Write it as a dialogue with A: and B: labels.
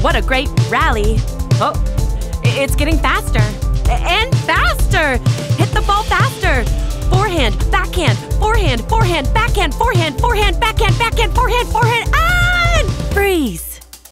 A: What a great rally. Oh, it's getting faster. And faster! Hit the ball faster! Forehand, backhand, forehand, forehand, backhand, forehand, forehand, backhand, backhand, forehand, forehand!